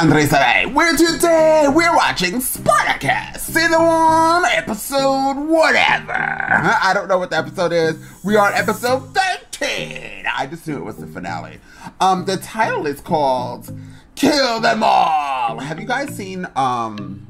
Andre today. Where today we're watching Spartacus, season one, episode whatever. I don't know what the episode is. We are episode 13. I just knew it was the finale. Um, the title is called Kill Them All. Have you guys seen um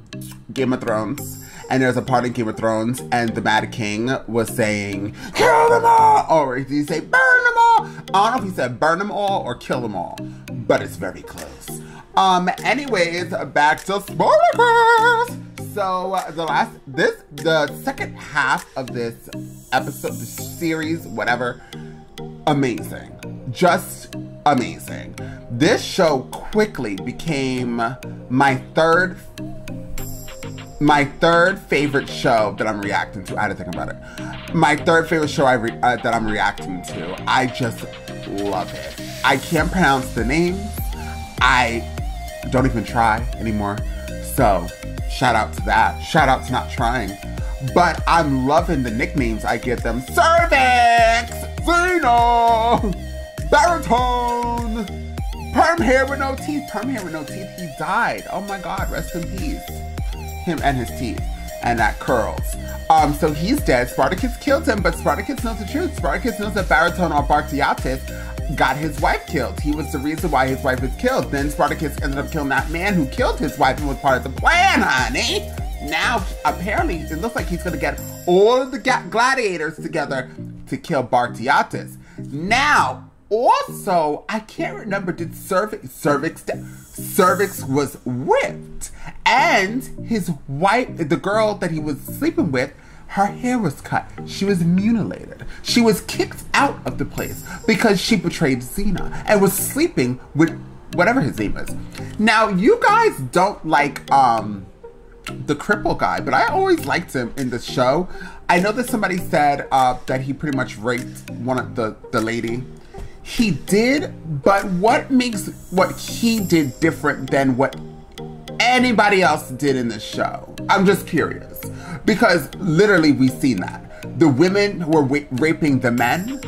Game of Thrones? And there's a part in Game of Thrones, and the Mad King was saying, Kill them all! Or did he say, Burn them all? I don't know if he said burn them all or kill them all, but it's very close. Um, anyways, back to Spartacus. So uh, the last, this, the second half of this episode, the series, whatever, amazing, just amazing. This show quickly became my third, my third favorite show that I'm reacting to. I had to think about it. My third favorite show I re- uh, that I'm reacting to. I just love it. I can't pronounce the names. I don't even try anymore. So, shout out to that. Shout out to not trying. But I'm loving the nicknames I give them. Cervix, Zeno, Baritone, Perm hair with no teeth. Perm hair with no teeth. He died. Oh my God, rest in peace. Him and his teeth. And that curls. Um, so he's dead. Spartacus killed him, but Spartacus knows the truth. Spartacus knows that Baritone or Bartiatis got his wife killed. He was the reason why his wife was killed. Then Spartacus ended up killing that man who killed his wife and was part of the plan, honey. Now, apparently, it looks like he's gonna get all the gladiators together to kill Bartiatus. Now, also, I can't remember, did Cervix, Cervix, Cervix was whipped. And his wife, the girl that he was sleeping with, her hair was cut. She was mutilated. She was kicked out of the place because she betrayed Xena and was sleeping with whatever his name is. Now, you guys don't like um the cripple guy, but I always liked him in the show. I know that somebody said uh, that he pretty much raped one of the the lady. He did, but what makes what he did different than what anybody else did in the show? I'm just curious because literally we've seen that. The women were raping the men,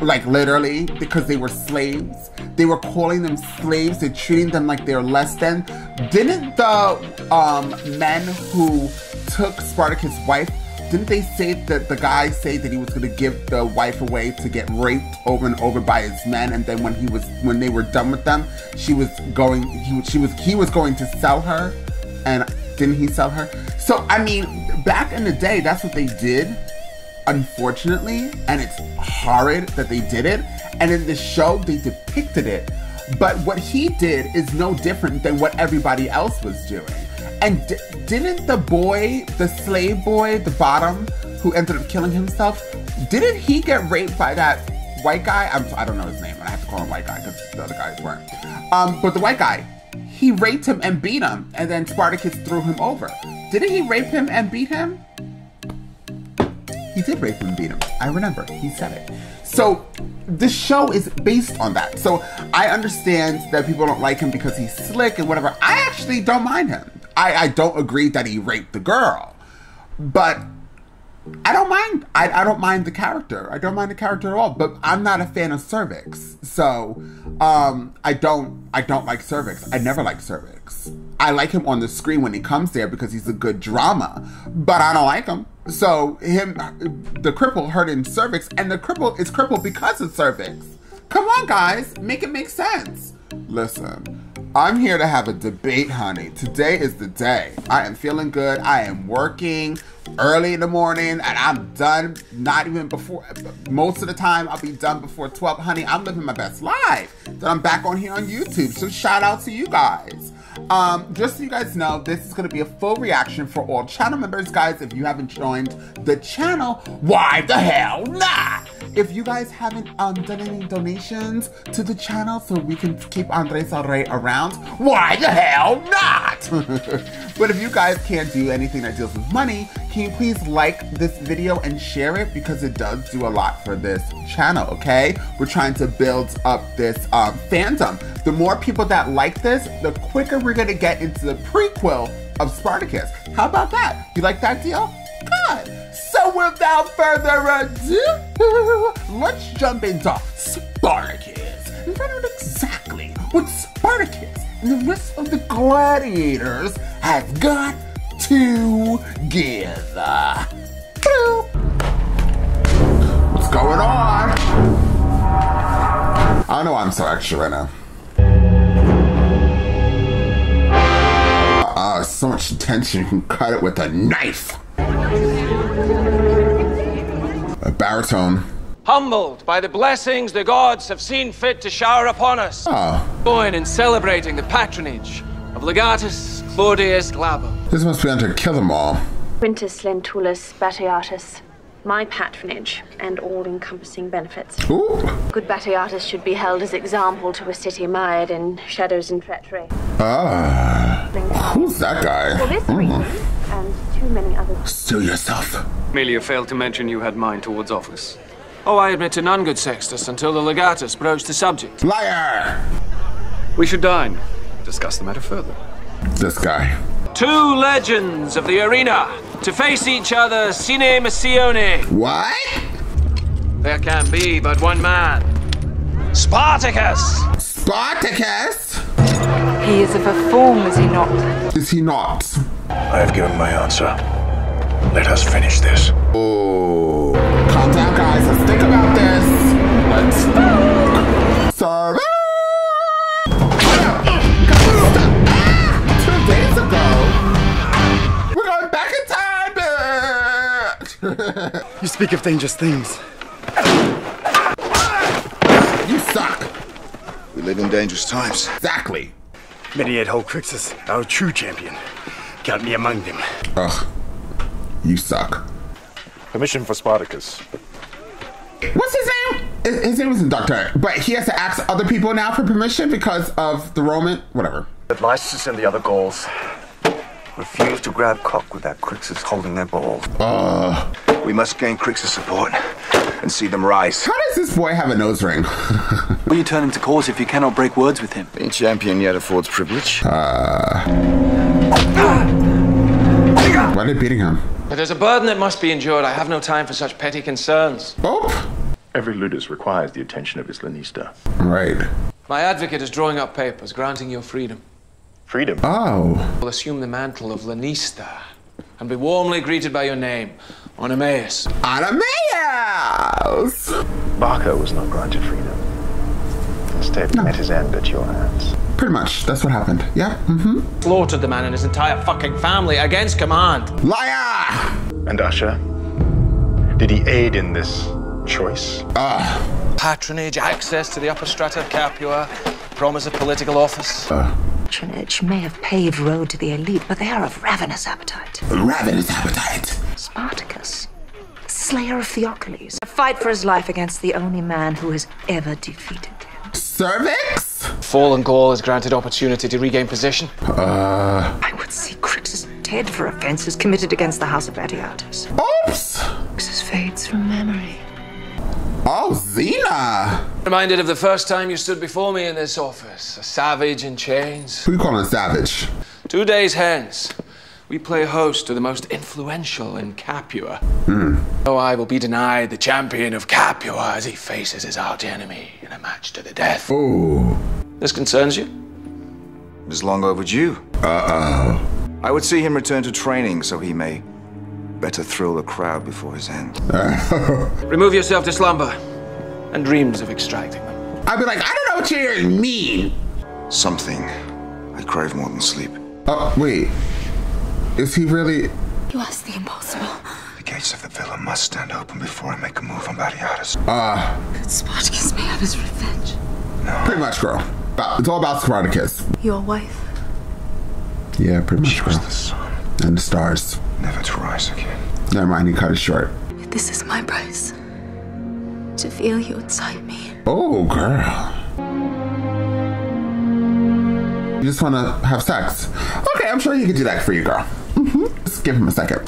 like literally, because they were slaves. They were calling them slaves. They're treating them like they're less than. Didn't the um, men who took Spartacus' wife? Didn't they say that the guy say that he was going to give the wife away to get raped over and over by his men, and then when he was when they were done with them, she was going he she was he was going to sell her, and didn't he sell her? So I mean, back in the day, that's what they did unfortunately, and it's horrid that they did it. And in the show, they depicted it. But what he did is no different than what everybody else was doing. And d- didn't the boy, the slave boy, the bottom, who ended up killing himself, didn't he get raped by that white guy? I'm, I don't know his name, and I have to call him white guy because the other guys weren't. Um, but the white guy, he raped him and beat him, and then Spartacus threw him over. Didn't he rape him and beat him? He did rape him and beat him. I remember. He said it. So the show is based on that. So I understand that people don't like him because he's slick and whatever. I actually don't mind him. I, I don't agree that he raped the girl. But I don't mind. I, I don't mind the character. I don't mind the character at all. But I'm not a fan of Cervix, so um, I don't. I don't like Cervix. I never like Cervix. I like him on the screen when he comes there because he's a good drama. But I don't like him. So him, the cripple hurt in Cervix, and the cripple is crippled because of Cervix. Come on, guys, make it make sense. Listen. I'm here to have a debate, honey. Today is the day. I am feeling good. I am working early in the morning and I'm done not even before most of the time I'll be done before 12 honey I'm living my best life then I'm back on here on YouTube so shout out to you guys um, just so you guys know this is going to be a full reaction for all channel members guys if you haven't joined the channel why the hell not if you guys haven't um, done any donations to the channel so we can keep Andres El Rey around why the hell not but if you guys can't do anything that deals with money can you please like this video and share it because it does do a lot for this channel, okay? We're trying to build up this um, fandom. The more people that like this, the quicker we're gonna get into the prequel of Spartacus. How about that? You like that deal? Good. So without further ado, let's jump into Spartacus and find out exactly what Spartacus and the rest of the gladiators have got together. What's going on? I don't know why I'm so extra right now. Uh, so much tension, you can cut it with a knife. A baritone. Humbled by the blessings the gods have seen fit to shower upon us. Oh, Join in celebrating the patronage of Legatus Claudius Glaber. this must be under Kill 'Em All. Quintus Lentulus Batiatus. My patronage and all encompassing benefits. Ooh. Good Batiatus should be held as example to a city mired in shadows and treachery. Ah. Who's that guy? For this reason, and too many others. Still yourself. Amelia failed to mention you had mine towards office. Oh, I admit to none, good Sextus, until the legatus broached the subject. Liar! We should dine, discuss the matter further. This guy. Two legends of the arena to face each other sine missione. What? There can be but one man. Spartacus! Spartacus? He is of a form, is he not? Is he not? I have given my answer. Let us finish this. Oh. Calm down, guys. Let's think about this. Let's talk. You speak of dangerous things. you suck. We live in dangerous times. Exactly. Mediate Crixus, our true champion. Count me among them. Ugh. You suck. Permission for Spartacus. What's his name? His his name isn't Doctor, but he has to ask other people now for permission because of the Roman. Whatever. But Lysis and the other Gauls refuse to grab cock with that Crixus holding their balls. Uh, We must gain Crixus support and see them rise. how does this boy have a nose ring? Will you turn him to cause if you cannot break words with him? Being champion yet affords privilege. Why are they beating him? But there's a burden that must be endured. I have no time for such petty concerns. Oh, Every ludus requires the attention of his lanista. right. My advocate is drawing up papers granting your freedom. Freedom. Oh, will assume the mantle of Lanista and be warmly greeted by your name, Oenomaus. Anameus! Barca was not granted freedom. Instead, met his end at your hands. Pretty much. That's what happened. Yeah. Mm-hmm. Slaughtered the man and his entire fucking family against command. Liar! And Ashur? Did he aid in this choice? Ah. Patronage, access to the upper strata of Capua, promise of political office. Patronage may have paved road to the elite, but they are of ravenous appetite. Ravenous appetite. Spartacus, slayer of Theokoles, a fight for his life against the only man who has ever defeated him. Cervix? Fallen Gaul is granted opportunity to regain position. Uh. I would see Crixus dead for offences committed against the House of Batiatus. Oops! Crixus fades from memory. Oh, Xena! Reminded of the first time you stood before me in this office, a savage in chains. Who you calling a savage? Two days hence, we play host to the most influential in Capua. Hmm. Oh, I will be denied the champion of Capua as he faces his arch enemy in a match to the death. Ooh. This concerns you? It is long overdue. Uh-oh. I would see him return to training so he may better thrill the crowd before his end. Remove yourself to slumber and dreams of extracting them. I'd be like, I don't know what you mean. Something I crave more than sleep. Oh, wait. Is he really... You ask the impossible. The gates of the villa must stand open before I make a move on Batiatus. Uh, Good Spartacus may have his revenge. No. pretty much, girl. It's all about Spartacus. Your wife. Yeah, pretty much, She was the sun, And the stars. never to rise again. Never mind, he cut it short. This is my price. To feel you inside me. Oh, girl. You just want to have sex. Okay, I'm sure you could do that for you, girl. Mm -hmm. Just give him a second.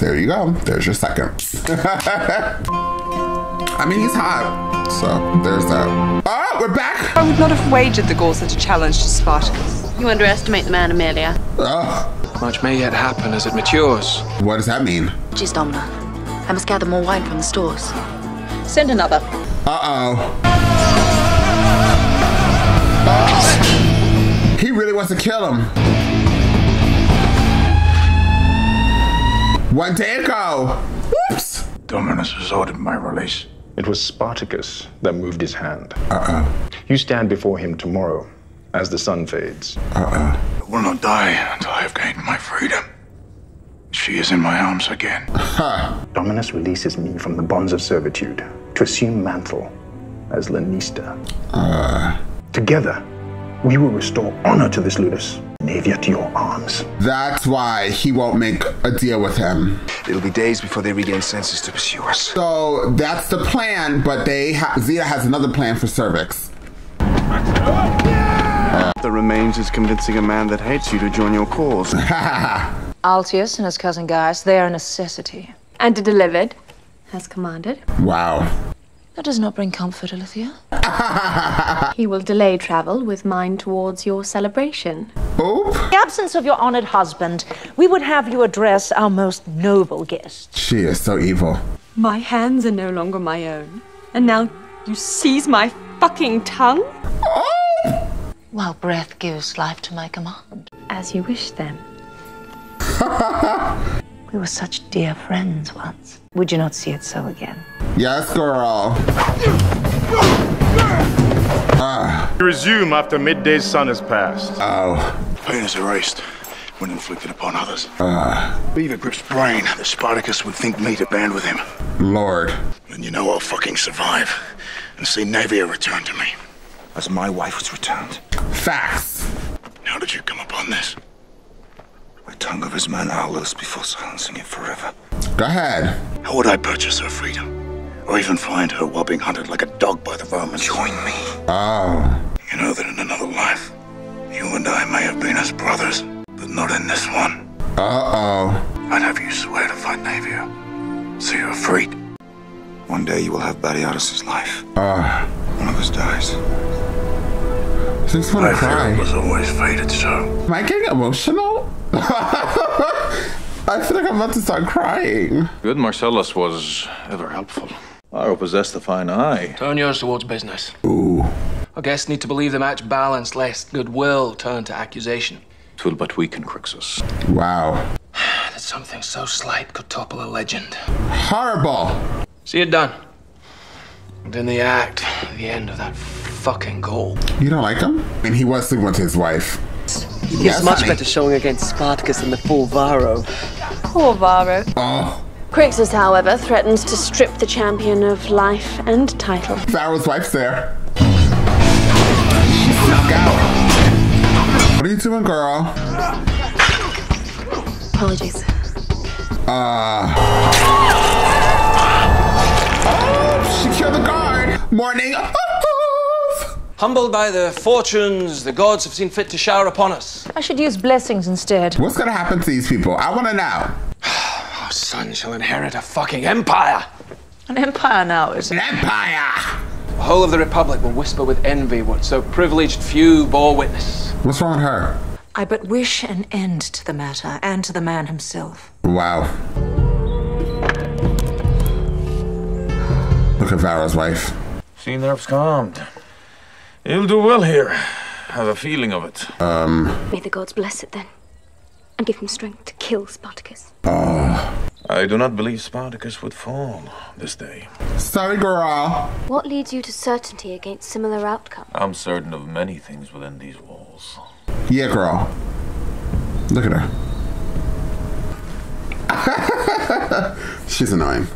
There you go. There's your second. I mean, he's hot. So, there's that. Oh, we're back. I would not have wagered the Gauls such a challenge to Spartacus. You underestimate the man, Amelia. Oh, Much may yet happen as it matures. what does that mean? She's Domna. I must gather more wine from the stores. Send another. Uh-oh. He really wants to kill him. One day ago. Whoops. Dominus has ordered my release. It was Spartacus that moved his hand. Uh-oh. You stand before him tomorrow as the sun fades. Uh-oh. I will not die until I have gained my freedom. She is in my arms again. Huh. Dominus releases me from the bonds of servitude to assume mantle as Lanista. Uh. Together, we will restore honor to this Ludus. Naevia to your arms. That's why he won't make a deal with him. It'll be days before they regain senses to pursue us. So that's the plan, but they ha- Zeta has another plan for Cervix. The remains is convincing a man that hates you to join your cause. Altius and his cousin Gaius, they are a necessity. And delivered, as commanded. wow. That does not bring comfort, Ilithyia. He will delay travel with mine towards your celebration. Oop. In the absence of your honored husband, we would have you address our most noble guest. She is so evil. My hands are no longer my own. And now you seize my fucking tongue? Oh! While breath gives life to my command. As you wish then. We were such dear friends once. Would you not see it so again? Yes, girl. Ah. Resume after midday's sun has passed. Oh. Pain is erased when inflicted upon others. Uh. Beaver Grip's brain that Spartacus would think me to band with him. Lord. And you know I'll fucking survive and see Naevia return to me. As my wife was returned. Facts. How did you come upon this? The tongue of his man Aulus before silencing it forever. Go ahead. How would I purchase her freedom? Or even find her while being hunted like a dog by the Romans? Join me. Oh. You know that in another life, you and I may have been as brothers, but not in this one. Uh-oh. I'd have you swear to fight Naevia. So you're freed. One day you will have Batiatus' life. Uh. One of us dies. I just want I to fear cry. it was always fated so. Am I getting emotional? I feel like I'm about to start crying. Good Marcellus was ever helpful. Aro possessed the fine eye. Turn yours towards business. Ooh. Our guests need to believe the match balanced, lest goodwill turn to accusation. Twill but weaken Crixus. Wow. That something so slight could topple a legend. Horrible. See it done. And in the act, the end of that fucking goal. You don't like him? I mean, he was sleeping with his wife. He's Yes, much honey. better showing against Spartacus than the fool Varro. Poor Varro. Oh. Crixus, however, threatens to strip the champion of life and title. Varro's wife's there. She snuck out. What are you doing, girl? Apologies. Uh. Oh, she killed the guard. Morning. Humbled by the fortunes the gods have seen fit to shower upon us. I should use blessings instead. What's gonna happen to these people? I wanna know. Our son shall inherit a fucking empire. An empire now, is it? An empire. The whole of the Republic will whisper with envy what so privileged few bore witness. What's wrong with her? I but wish an end to the matter and to the man himself. Wow. Look at Varro's wife. Sea nerves calmed. You'll do well here. Have a feeling of it. Um. May the gods bless it then, and give him strength to kill Spartacus. Uh. I do not believe Spartacus would fall this day. Sorry, girl. What leads you to certainty against similar outcome? I'm certain of many things within these walls. Yeah, girl. Look at her. She's annoying.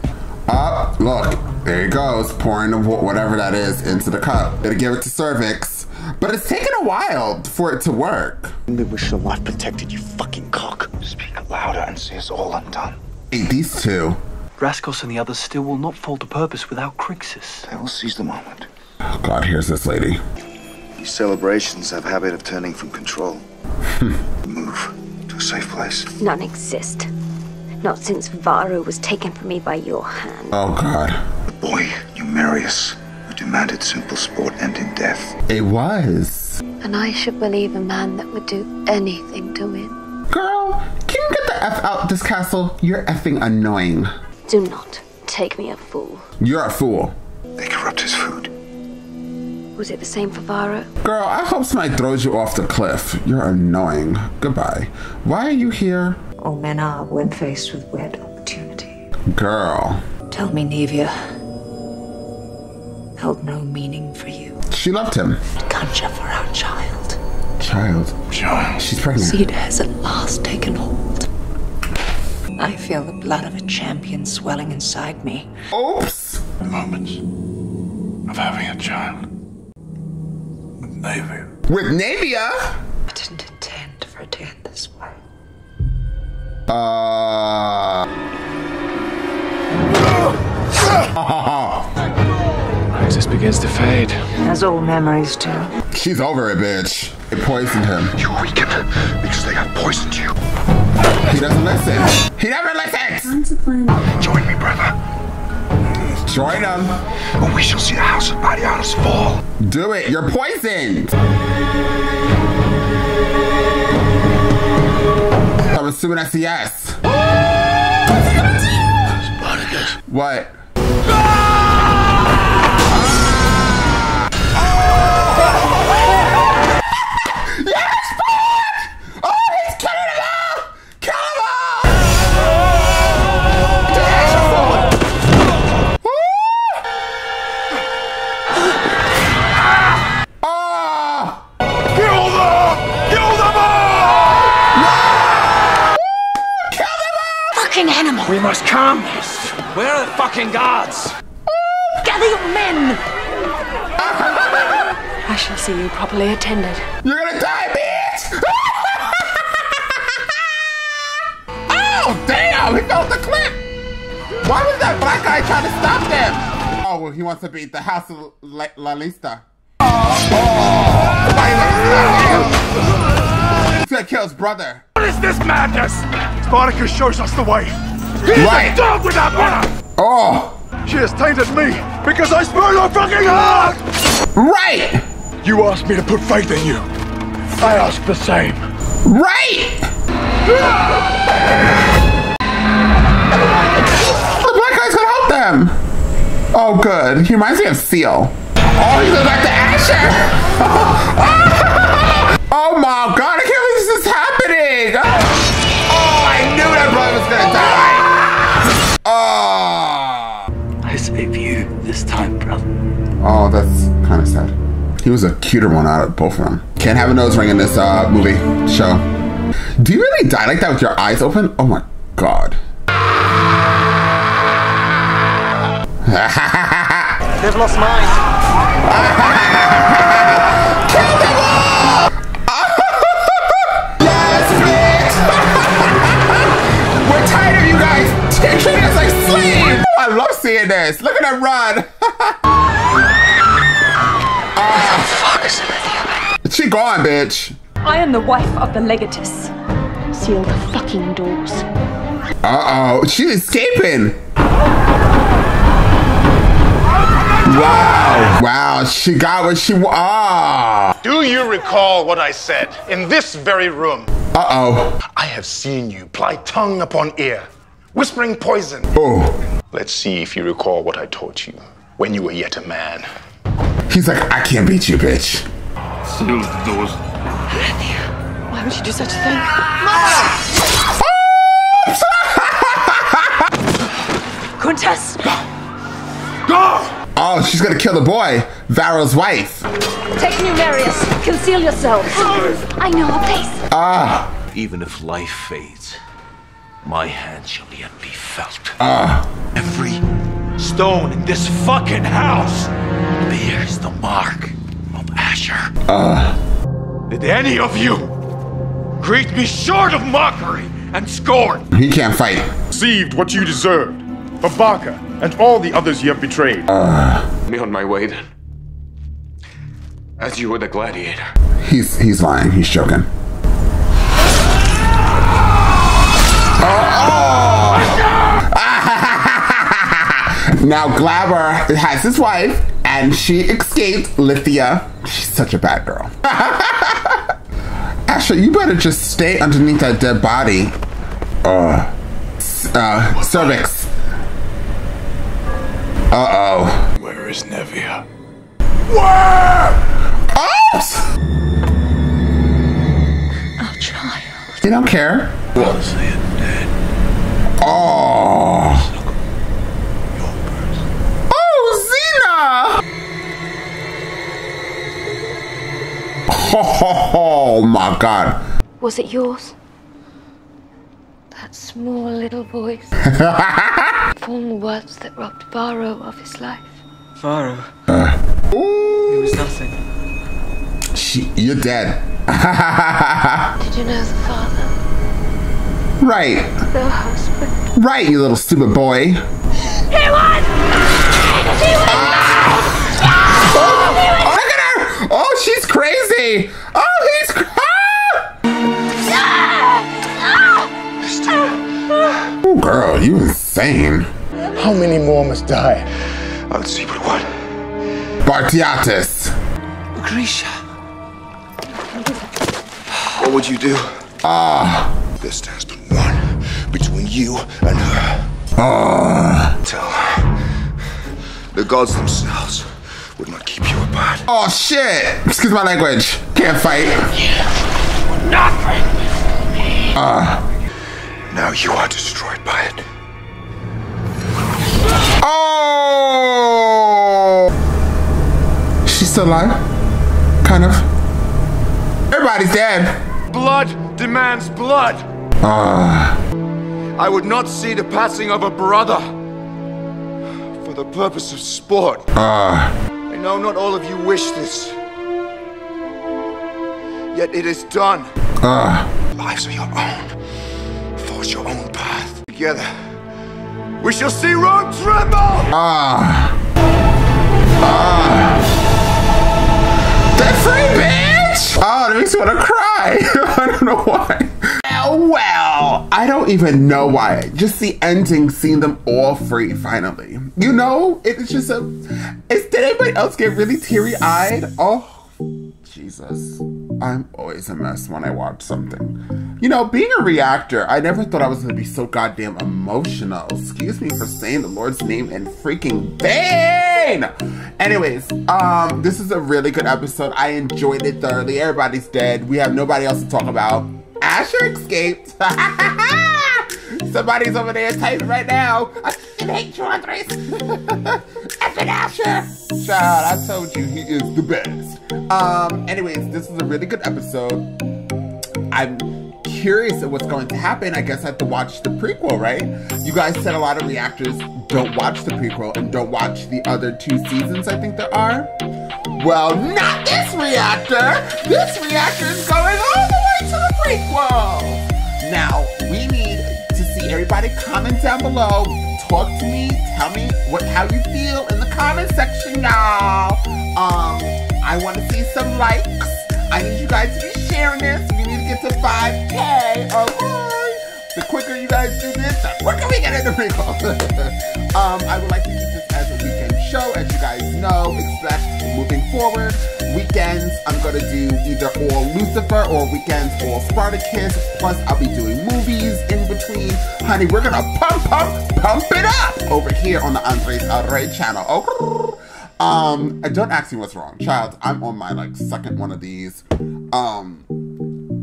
Up, look. There he goes, pouring whatever that is into the cup. Gonna give it to cervix. But it's taken a while for it to work. Only wish your life protected, you fucking cock. Speak louder and see us all undone. Hey, these two. Rhaskos and the others still will not fall to purpose without Crixus. They will seize the moment. Oh God, here's this lady. These celebrations have a habit of turning from control. Hmm. Move to a safe place. None exist. Not since Varro was taken from me by your hand. Oh God. The boy, Numerius, who demanded simple sport end in death. It was. And I should believe a man that would do anything to win. Girl, can you get the F out this castle? You're effing annoying. Do not take me a fool. You're a fool. They corrupt his food. Was it the same for Varro? Girl, I hope somebody throws you off the cliff. You're annoying. Goodbye. Why are you here? All men are when faced with wed opportunity. Girl. Tell me, Naevia, held no meaning for you. She loved him. Conjure for our child. Child. Child. She's pregnant. Seed has at last taken hold. I feel the blood of a champion swelling inside me. Oops. The moments of having a child. With Navy. With Naevia? I didn't intend for it to end this way. Uh. Isis begins to fade. As all memories do. She's over it, bitch. It poisoned him. You weaken because they have poisoned you. He doesn't listen. He never listens. Join me, brother. Join him. And we shall see the house of Batiatus fall. Do it. You're poisoned. I'm assuming that's a yes. Spartacus. What? Ah! See you properly attended. You're gonna die, bitch! oh, damn! He felt the clip! Why was that black guy trying to stop them? Oh, well, he wants to beat the house of La, La Lista. Oh! Why you gonna? He's kill his brother. What is this madness? Spartacus shows us the way. He's Right. Dog without honor! Oh! She has tainted me because I spurned her fucking heart! Right! You asked me to put faith in you. I ask the same. Right! The black guy's gonna help them! Oh, good. He reminds me of Seal. Oh, he goes back to Ashur! oh my god, I can't believe this is happening! Oh, oh I knew that brother was gonna die! Oh! I save you this time, brother. Oh, that's kind of sad. He was a cuter one out of both of them. Can't have a nose ring in this uh, movie show. Do you really die like that with your eyes open? Oh my god. They've lost mine. Kill them all! yes, bitch! We're tired of you guys treating us like slaves! I love seeing this. Look at them run. Gone, bitch. I am the wife of the legatus. Seal the fucking doors. Uh oh, she's escaping. Wow. Wow, she got what she wa- Ah. Do you recall what I said in this very room? Uh oh. I have seen you ply tongue upon ear, whispering poison. Oh. Let's see if you recall what I taught you when you were yet a man. He's like, I can't beat you, bitch. Seal the doors. Why would you do such a thing? Quintus! Oh, she's gonna kill the boy, Varro's wife. Take Numerius. Conceal yourselves. I know a place. Ah. Even if life fades, my hand shall yet be felt. Ah. Every stone in this fucking house bears the mark of Ashur. Ah. Did any of you greet me short of mockery and scorn? He can't fight. Received what you deserved. For Barca and all the others you have betrayed. Me on my way then. As you were the gladiator. He's he's lying. He's joking. Oh! now Glaber has his wife, and she escaped Lithia. She's such a bad girl. Ashur, you better just stay underneath that dead body. Uh, uh, cervix. Uh oh. Where is Naevia? What? Oops! Our child. They don't care. Was dead? Oh. Oh, my god. Was it yours? That small little voice. Formed the words that robbed Varro of his life. Varro. Uh. It was nothing. She, you're dead. Did you know the father? right. The husband? Right, you little stupid boy. He was! He was! Look at her! Oh, she's crazy! Oh, he's. cra- Ah! Oh, girl, you insane. How many more must die? I'll see, but what? Bartiatus. Grisha. What would you do? Ah. There stands but one between you and her. Ah. Tell her the gods themselves would not keep you apart. Oh, shit! Excuse my language. Can't fight. Nothing before me. Ah. Now you are destroyed by it. Oh! She's still alive? Kind of. Everybody's dead. Blood demands blood. Ah. I would not see the passing of a brother for the purpose of sport. Ah. I know not all of you wish this. Yet it is done. Ah. Lives are your own. Forge your own path. Together, we shall see Rome tremble! Ah. Ah. That's free, bitch! Oh, that makes me want to cry. I don't know why. Well, I don't even know why. Just the ending, seeing them all free finally. You know, it's just a. Is, did anybody else get really teary eyed? Oh, Jesus. I'm always a mess when I watch something. You know, being a reactor, I never thought I was gonna be so goddamn emotional. Excuse me for saying the Lord's name in freaking vain! Anyways, um, this is a really good episode. I enjoyed it thoroughly. Everybody's dead. We have nobody else to talk about. Ashur escaped. Somebody's over there typing right now. I hate you, Andres. Effing Ashur. Child, I told you he is the best. Um, anyways, this is a really good episode. I'm curious at what's going to happen. I guess I have to watch the prequel, right? You guys said a lot of reactors don't watch the prequel and don't watch the other two seasons, I think there are. Well, not this reactor! This reactor is going all the way to the prequel! Now, we need to see everybody comment down below. Talk to me, tell me what how you feel in the comment section, y'all. Um, I want to see some likes. I need you guys to be sharing this. We need to get to 5K, okay? The quicker you guys do this, the quicker we get in the prequel. um, I would like to show, as you guys know, especially moving forward. Weekends, I'm gonna do either all Lucifer or weekends all Spartacus. Plus, I'll be doing movies in between. Honey, we're gonna pump, pump, pump it up over here on the Andres El Rey channel. Okay. Um, don't ask me what's wrong, child. I'm on my like second one of these. Um,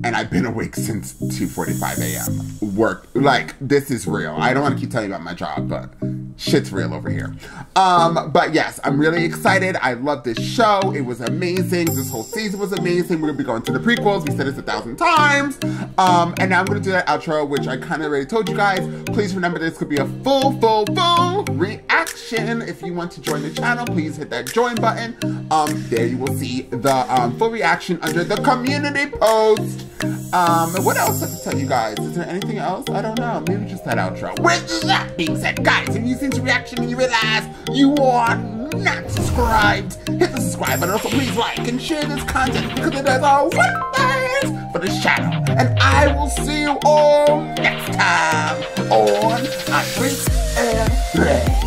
and I've been awake since 2:45 a.m. Work like this is real. I don't want to keep telling you about my job, but shit's real over here. Um, but yes, I'm really excited. I love this show. It was amazing. This whole season was amazing. We're gonna be going to the prequels. We said this a thousand times. Um, and now I'm gonna do that outro, which I kind of already told you guys. Please remember this could be a full, full, full reaction. If you want to join the channel, please hit that join button. Um, there you will see the um, full reaction under the community post. Um, what else I have to tell you guys? Is there anything else? I don't know. Maybe just that outro. With that being said, guys, if you this reaction and you realize you are not subscribed, hit the subscribe button. Also, please like and share this content because it does all wonders for this channel. And I will see you all next time on Andres